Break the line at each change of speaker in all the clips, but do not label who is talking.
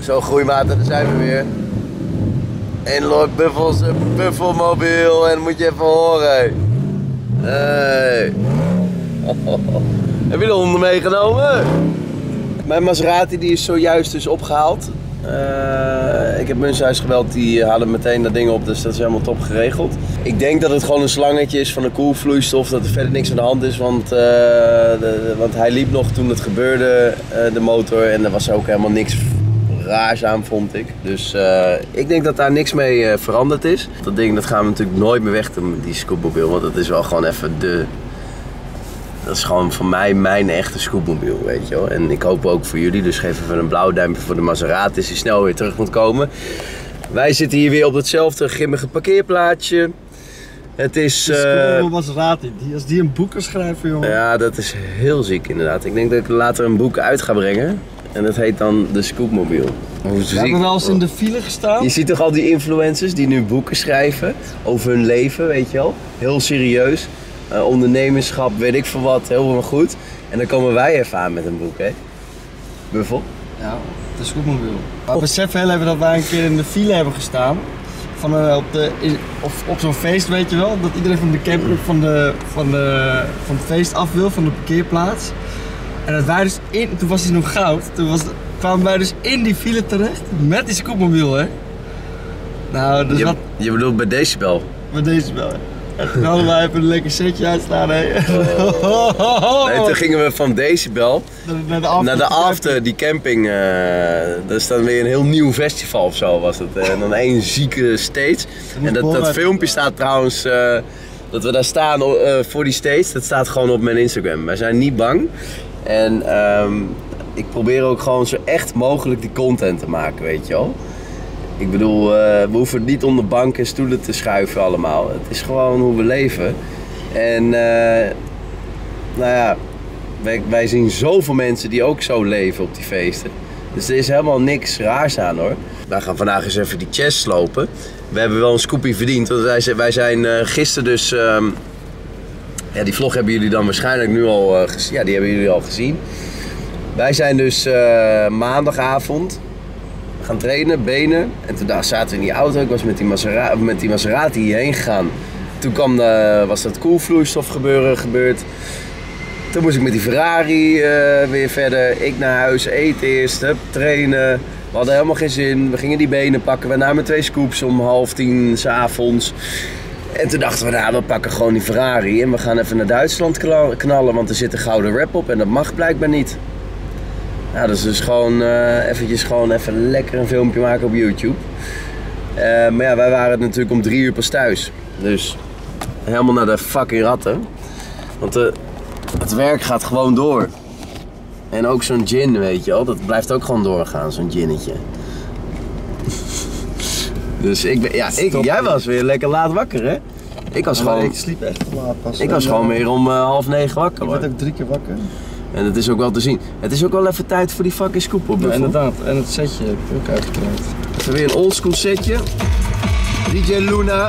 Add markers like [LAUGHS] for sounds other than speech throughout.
Zo groeimaten, daar zijn we weer. En Lord Buffels een buffelmobiel en moet je even horen. Hey. [LAUGHS] Heb je de honden meegenomen? Mijn Maserati die is zojuist dus opgehaald. Eh, ik heb Munshuis gebeld, die halen meteen dat ding op, dus dat is helemaal top geregeld. Ik denk dat het gewoon een slangetje is van een koelvloeistof, dat er verder niks aan de hand is, want, eh, de- want hij liep nog toen het gebeurde, eh, de motor, en er was ook helemaal niks raars aan, vond ik. Dus eh, ik denk dat daar niks mee eh, veranderd is. Dat ding dat gaan we natuurlijk nooit meer weg doen, die scootmobiel, want dat is wel gewoon even de... Dat is gewoon voor mij mijn echte scootmobiel, weet je wel. En ik hoop ook voor jullie, dus geef even een blauw duimpje voor de Maserati hij snel weer terug moet komen. Wij zitten hier weer op hetzelfde grimmige parkeerplaatsje. Het is...
Uh, Maserati, die, als die een boeken schrijven, jongen.
ja, dat is heel ziek inderdaad. Ik denk dat ik later een boek uit ga brengen. En dat heet dan De Scootmobiel. Hoe
We hebben wel eens in de file gestaan.
Je ziet toch al die influencers die nu boeken schrijven over hun leven, weet je wel? Heel serieus. Eh, ondernemerschap, weet ik veel wat, helemaal goed. En dan komen wij even aan met een boek, hè? Buffel.
Ja, het is goed mobiel. Maar besef heel even dat wij een keer in de file hebben gestaan. Van, eh, op, de, of op zo'n feest, weet je wel. Dat iedereen van de camper van, de, van, de, van het feest af wil, van de parkeerplaats. En dat wij dus in, toen was hij nog goud. Toen was, kwamen wij dus in die file terecht met die scootmobiel, hè. Nou, dus
Je,
wat
je bedoelt bij Decibel.
met deze bel. En wij even een lekker setje uitstaan, hè. [LAUGHS]
Nee, toen gingen we van Decibel
Naar de after.
naar de after, die camping. eh dat is dan weer een heel nieuw festival of zo was het. En dan één zieke stage. En dat, dat filmpje staat trouwens, eh, dat we daar staan eh, voor die stage, dat staat gewoon op mijn Instagram. Wij zijn niet bang. En ehm, ik probeer ook gewoon zo echt mogelijk die content te maken, weet je wel. Ik bedoel, eh, we hoeven niet onder banken en stoelen te schuiven allemaal. Het is gewoon hoe we leven. En eh, nou ja, wij, wij zien zoveel mensen die ook zo leven op die feesten. Dus er is helemaal niks raars aan hoor. Wij gaan vandaag eens even die chest slopen. We hebben wel een scoopie verdiend. Want wij zijn, wij zijn eh, gisteren dus... ehm, ja, die vlog hebben jullie dan waarschijnlijk nu al eh, gezien. Ja, die hebben jullie al gezien. Wij zijn dus eh, maandagavond gaan trainen, benen. En toen daar zaten we in die auto. Ik was met die, Masera met die Maserati hierheen gegaan. Toen kwam de, was dat koelvloeistof gebeuren gebeurd. Toen moest ik met die Ferrari eh, weer verder. Ik naar huis, eten eerst, hup, trainen. We hadden helemaal geen zin. We gingen die benen pakken. We namen twee scoops om half tien s'avonds. En toen dachten we, nou, we pakken gewoon die Ferrari en we gaan even naar Duitsland knallen, want er zit een gouden rap op en dat mag blijkbaar niet. Nou, dat is dus gewoon eh, eventjes gewoon even lekker een filmpje maken op YouTube. Eh, maar ja, wij waren natuurlijk om drie uur pas thuis. Dus helemaal naar de fucking ratten. Want eh, het werk gaat gewoon door. En ook zo'n gin, weet je wel, dat blijft ook gewoon doorgaan, zo'n ginnetje. Dus ik ben, ja, ik, jij was weer lekker laat wakker, hè? Ik was gewoon,
ik sliep echt te laat pas.
ik was gewoon weer om eh, half negen wakker.
Ik werd ook drie keer wakker.
En het is ook wel te zien. Het is ook wel even tijd voor die fucking scoop op.
Ja, inderdaad. En het setje heb ik ook uitgebreid.
Het is weer een oldschool setje. DJ Luna.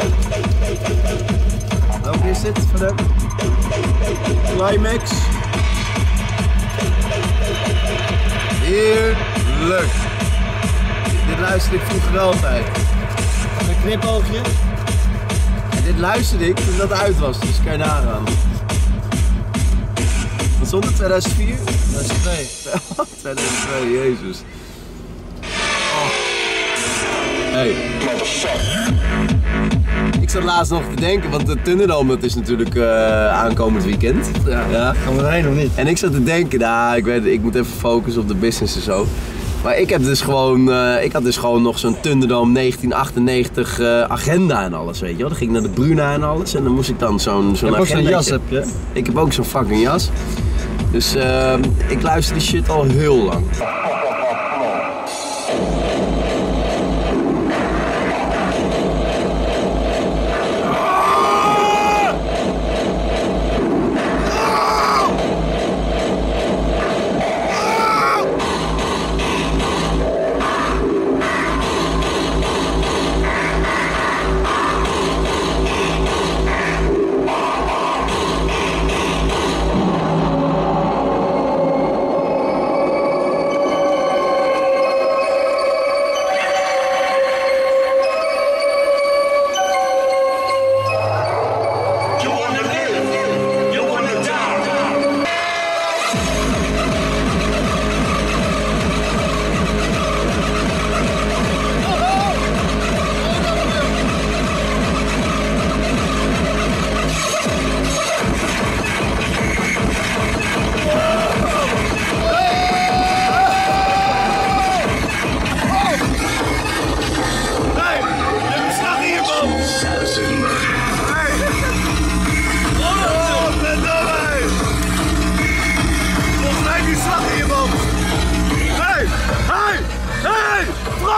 Welke is dit van hem? Climax. Heerlijk. Dit luisterde ik vroeger altijd.
Knipoogje.
En dit luisterde ik toen dat uit was, dus kan je nagaan. Wat stond het? 2004?
Dat is twee. [LAUGHS]
2002, jezus. Oh. Hey. Ik zat laatst nog te denken, want de Thunderdome dat is natuurlijk eh, aankomend weekend.
Ja.
Ja.
Gaan we erheen of niet?
En ik zat te denken, nou, ik, weet, ik moet even focussen op de business en zo. Maar ik, heb dus gewoon, eh, ik had dus gewoon nog zo'n Thunderdome 1998 eh, agenda en alles, weet je wel. Dan ging ik naar de Bruna en alles en dan moest ik dan zo'n zo'n
jas, heb je?
Ik heb ook zo'n fucking jas. Dus ehm, ik luister die shit al heel lang.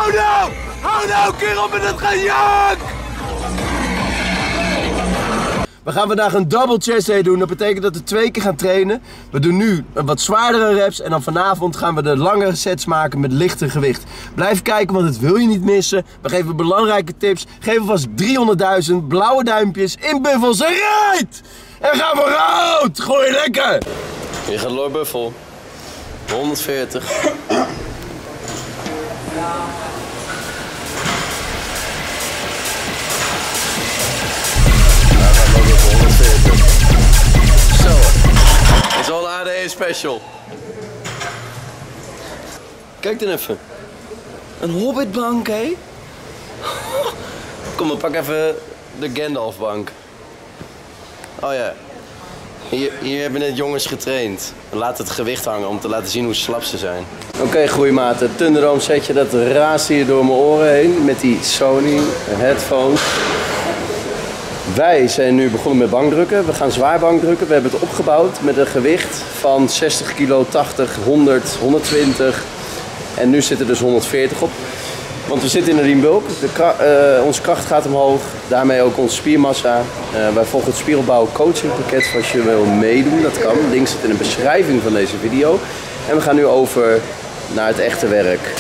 Hou nou! Hou nou, kerel, met het gejak! We gaan vandaag een double chest day doen. Dat betekent dat we twee keer gaan trainen. We doen nu wat zwaardere reps. En dan vanavond gaan we de langere sets maken met lichter gewicht. Blijf kijken, want dat wil je niet missen. We geven belangrijke tips. Geef alvast 300.000 blauwe duimpjes in Buffels en rijdt! En ga vooruit! Gooi lekker! Je gaat Lord Buffel. 140. [LAUGHS] special. Kijk dan even. Een hobbitbank, hé? [LAUGHS] Kom, we pak even de Gandalf-bank. Oh ja. Hier, hier hebben net jongens getraind. Laat het gewicht hangen om te laten zien hoe slap ze zijn. Oké, okay, groeimaten. Thunderdome setje, dat raast hier door mijn oren heen met die Sony headphones. Wij zijn nu begonnen met bankdrukken. We gaan zwaar bankdrukken. We hebben het opgebouwd met een gewicht van 60 kilo, 80, 100, 120. En nu zit er dus 140 op. Want we zitten in een riembulk. De uh, onze kracht gaat omhoog. Daarmee ook onze spiermassa. Uh, wij volgen het spieropbouw coachingpakket. Als je wil meedoen, dat kan. Link zit in de beschrijving van deze video. En we gaan nu over naar het echte werk.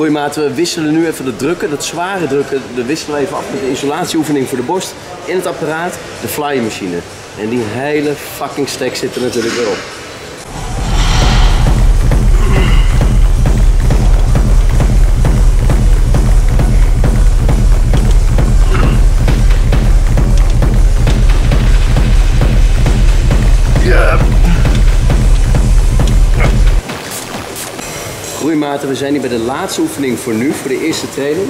Groeimaten, we wisselen nu even de drukken, dat zware drukken, de wisselen even af met de isolatieoefening voor de borst. In het apparaat de flymachine. En die hele fucking stack zit er natuurlijk weer op. Groeimaten, we zijn hier bij de laatste oefening voor nu, voor de eerste training.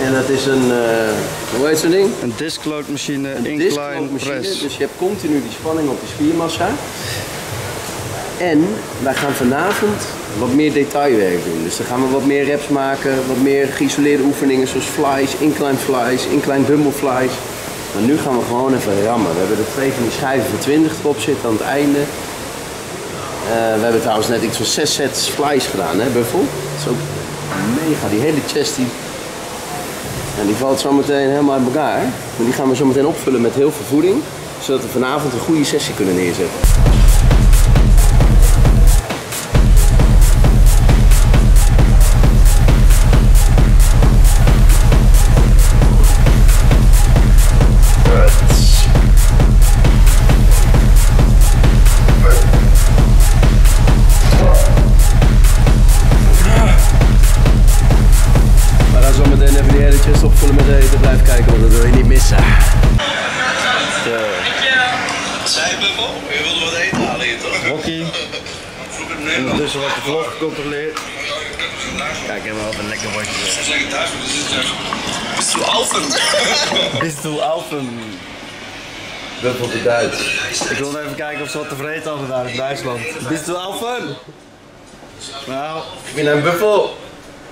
En dat is een, uh, hoe heet zo'n ding?
Een discloadmachine,
Een
incline press.
Dus je hebt continu die spanning op de spiermassa. En wij gaan vanavond wat meer detailwerk doen. Dus dan gaan we wat meer reps maken, wat meer geïsoleerde oefeningen zoals flies, incline flies, incline dumbbell flies. Maar nu gaan we gewoon even rammen. We hebben er twee van die schijven van 20 erop zitten aan het einde. Uh, we hebben trouwens net iets van 6 sets flies gedaan, hè, Buffel? Dat is ook mega. Die hele chest die, en die valt zo meteen helemaal uit elkaar. Maar die gaan we zo meteen opvullen met heel veel voeding, zodat we vanavond een goede sessie kunnen neerzetten.
Ondertussen wordt de vlog gecontroleerd. Kijk, helemaal wat een lekker bordje.
Dat is lekker thuis, maar dat is [LAUGHS] het Bist du Alphen?
Bist du Alphen?
Buffel de Duits.
Ik wilde even kijken of ze wat tevreden hadden daar in Duitsland. Bist du Alphen? Nou,
Ik ben een buffel.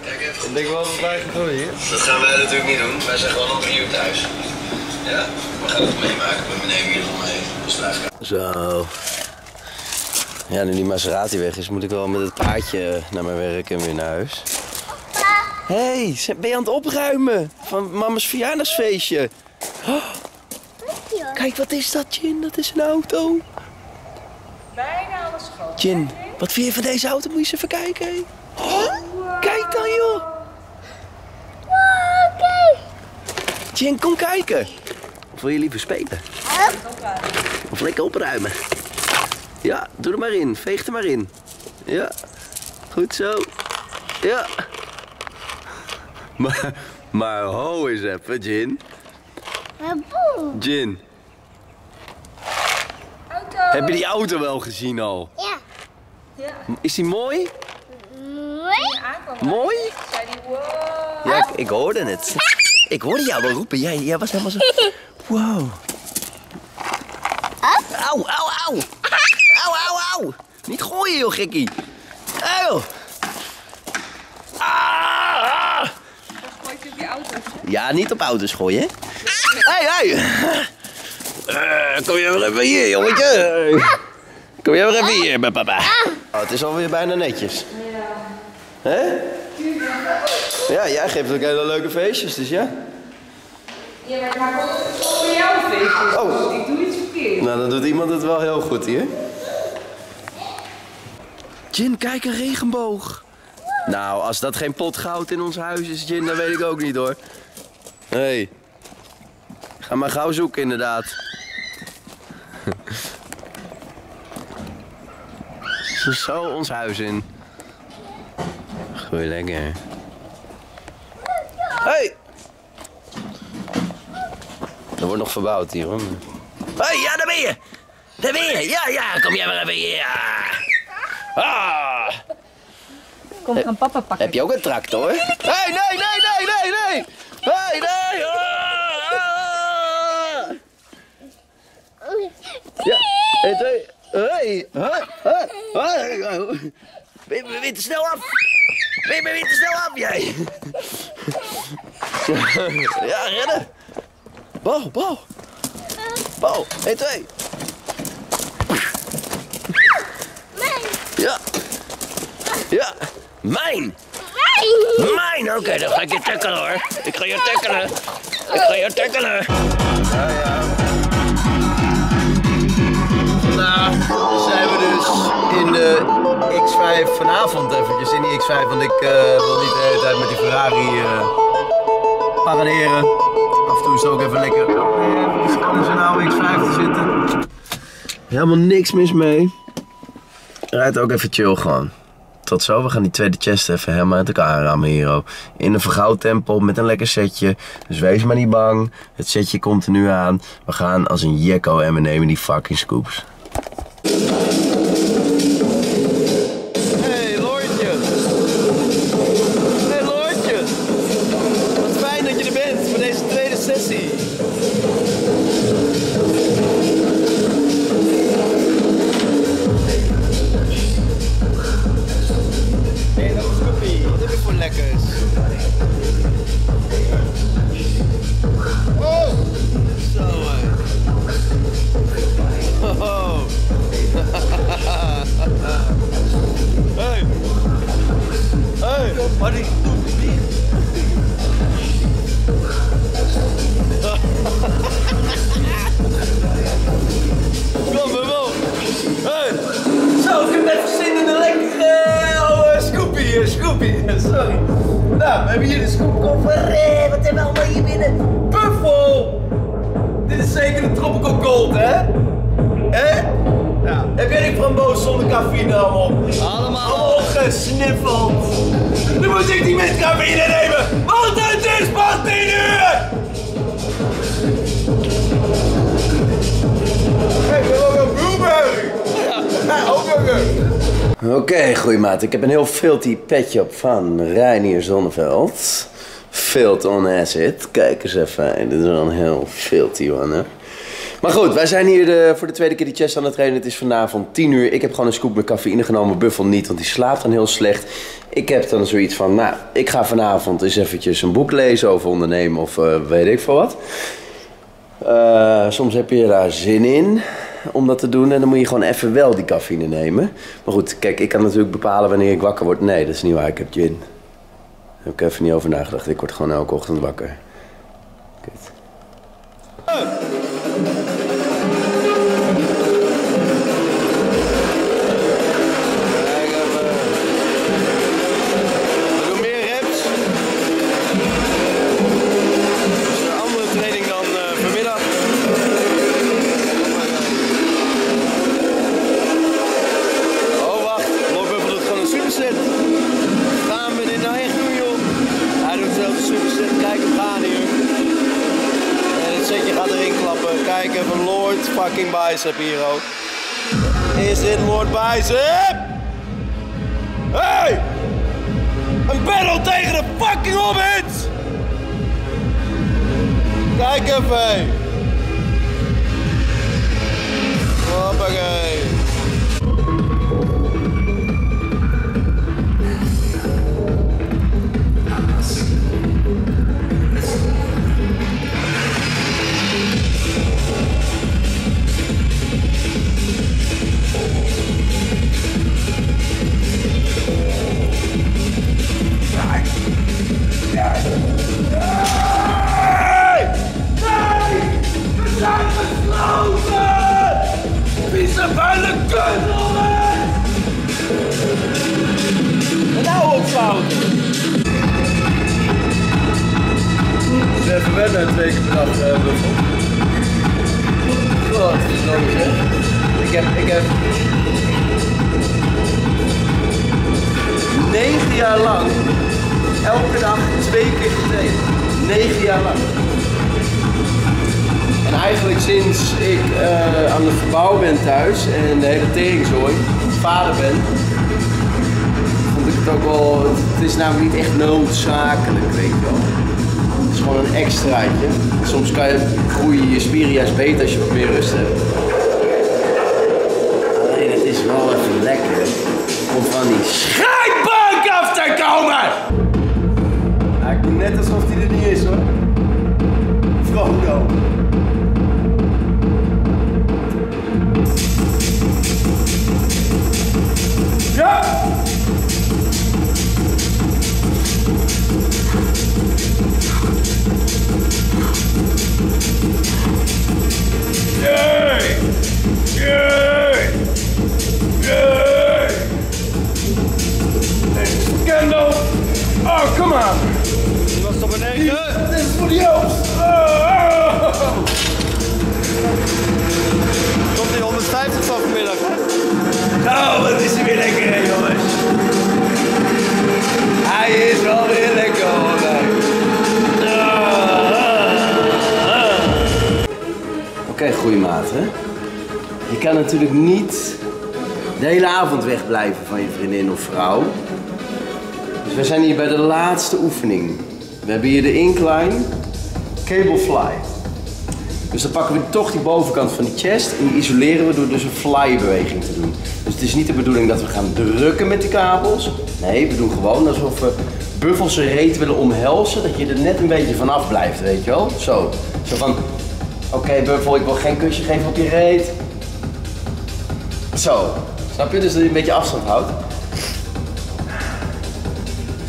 Kijk even
ik denk wel dat wij gaan groeien.
Dat gaan wij natuurlijk niet doen. Wij zijn gewoon om drie uur thuis. Ja? We gaan het meemaken. We nemen hier nog mee. Dus.
Zo. Ja, nu die Maserati weg is, moet ik wel met het paardje naar mijn werk en weer naar huis. Hé, hey, ben je aan het opruimen van mama's verjaardagsfeestje? Oh, kijk, wat is dat, Jin? Dat is een auto.
Bijna alles schoon.
Jin, wat vind je van deze auto? Moet je eens even kijken. hé. Oh, kijk dan, joh. Jin, kom kijken. Of wil je liever spelen? Of lekker opruimen? Ja, doe er maar in. Veeg er maar in. Ja, goed zo. Ja. Maar, maar ho eens even, Jin. Jin.
Auto!
Heb je die auto wel gezien al?
Ja.
Ja,
Is die mooi?
Mooi.
Mooi?
Zei die, wow.
Ja, ik, ik hoorde het. Ik hoorde jou wel roepen. Jij, jij was helemaal zo... [LAUGHS] Wow. Auw, auw, auw. Auw. Niet gooien, joh, gekkie. Auw. Ah, ah.
Gooit op je auto's, hè?
Ja, niet op auto's gooien, hè? Hé, hé. Eh, kom jij maar even hier, jongetje. Kom jij maar even hier bij papa. Oh, het is alweer bijna netjes. Ja. Hè? Ja, jij geeft ook hele leuke feestjes, dus ja.
Ja, maar ik maak ook voor jou een feestje.
Oh.
Ik doe iets verkeerd.
Nou, dan doet iemand het wel heel goed hier. Jin, kijk een regenboog. Nou, als dat geen pot goud in ons huis is, Jin, dan weet ik ook niet hoor. Hé. Hey. Ga maar gauw zoeken, inderdaad. [LAUGHS] Zo ons huis in. Goeie lekker. Hey! Er wordt nog verbouwd hier hoor. Hé, hey, ja, daar ben je! Daar ben je! Ja, ja, kom jij maar even hier! Ja. Ah!
Kom, gaan papa pakken.
Heb je ook een tractor? Hé, hey, nee, nee, nee, nee, nee! Hé, hey, nee! Ah, ah. Ja, 1, 2, hey, je weer te snel af? Weer te snel af, jij? Ja, rennen! Bal, bal! Bal, 1, 2. Ja. Ja. Mijn. Mijn. Oké, dan ga ik je tackelen hoor. Ik ga je tackelen. Ik ga je tackelen. Ja, ja. Vandaag zijn we dus in de X5 vanavond eventjes in die X5. Want ik eh, wil niet de hele tijd met die Ferrari eh paraderen. Af en toe is het ook even lekker om in zo'n oude X5 te zitten. Helemaal niks mis mee. Rijdt ook even chill gewoon. Tot zo, we gaan die tweede chest even helemaal uit elkaar rammen hier. In een vergouwd tempo met een lekker setje. Dus wees maar niet bang. Het setje komt er nu aan. We gaan als een jekko en we nemen die fucking scoops. Heb jij die framboos zonder cafeïne allemaal? Allemaal. Allemaal gesniffeld. Nu moet ik die met cafeïne nemen, want het is pas 10 uur! Hey, ik wil ook een blueberry! Ja, ook een Oké, goeie maat. Ik heb een heel filthy petje op van Reinier Zonneveld. Filt on acid. Kijk eens even. Dit is wel een heel filthy one, hè? Maar goed, wij zijn hier voor de tweede keer die chest aan het trainen. Het is vanavond 10 uur. Ik heb gewoon een scoop met cafeïne genomen. Buffel niet, want die slaapt dan heel slecht. Ik heb dan zoiets van, nou, ik ga vanavond eens eventjes een boek lezen over ondernemen of eh, weet ik veel wat. Eh, soms heb je daar zin in om dat te doen en dan moet je gewoon even wel die cafeïne nemen. Maar goed, kijk, ik kan natuurlijk bepalen wanneer ik wakker word. Nee, dat is niet waar. Ik heb gin. Daar heb ik even niet over nagedacht. Ik word gewoon elke ochtend wakker. Kut. Bicep hier ook. is dit Lord Bicep? Hey! Een battle tegen de fucking hobbits! Kijk even! Dag, uh, zeg. Ik heb. Negen jaar lang elke dag twee keer getraind. Negen jaar lang. En eigenlijk sinds ik eh, aan het verbouwen ben thuis en de hele teringzooi, vader ben, vond ik het ook wel, het is namelijk niet echt noodzakelijk, weet je wel. Gewoon een extraatje. Soms kan je, groeien je spieren juist beter als je wat meer rust hebt. Alleen het is wel even lekker om van die scheidbank af te komen! Ja, ik doe net alsof hij er niet is hoor. Frodo. Ja! Yay! Yay! Yay! Gandalf! Oh, come on!
Die was toch beneden?
Dit is voor Joost!
Komt die 150 van vanmiddag?
Nou, wat is hij weer lekker, hè, jongens? Hij is wel weer lekker. Hè? Je kan natuurlijk niet de hele avond wegblijven van je vriendin of vrouw. Dus we zijn hier bij de laatste oefening. We hebben hier de incline cable fly. Dus dan pakken we toch die bovenkant van die chest en die isoleren we door dus een fly-beweging te doen. Dus het is niet de bedoeling dat we gaan drukken met die kabels. Nee, we doen gewoon alsof we buffelse reet willen omhelzen, dat je er net een beetje vanaf blijft, weet je wel? Zo. Zo van, oké buffel, ik wil geen kusje geven op je reet. Zo. Snap je? Dus dat je een beetje afstand houdt.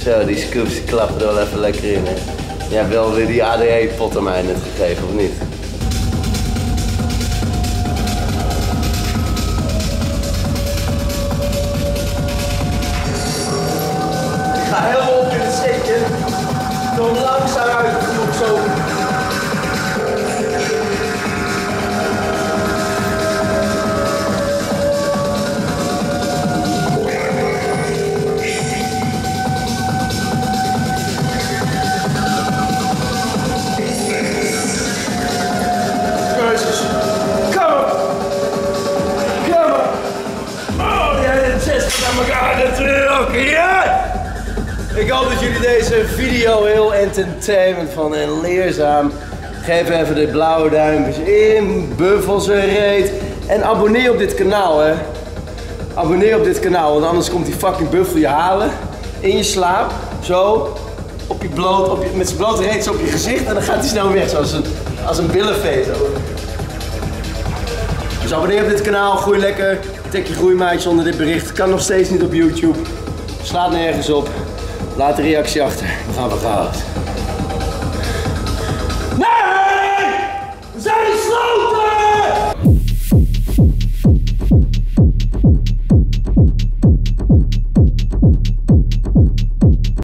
Zo, die scoops klappen er wel even lekker in, hè? Jij hebt wel weer die ADE-pot aan mij net gegeven, of niet? Ik ga helemaal op in het steekje. Kom langzaam uit de groep zo. Entertainment vonden en leerzaam. Geef even de blauwe duimpjes in, buffels en reet. En abonneer op dit kanaal, hè. Abonneer op dit kanaal, want anders komt die fucking buffel je halen. In je slaap, zo. Op je bloot, op je, met zijn blote reet op je gezicht. En dan gaat hij snel weg, zoals een, als een billenvee. Zo. Dus abonneer op dit kanaal, groei lekker. Tik je groeimaatjes onder dit bericht. Kan nog steeds niet op YouTube. Slaat nergens op. Laat een reactie achter. We gaan van goud.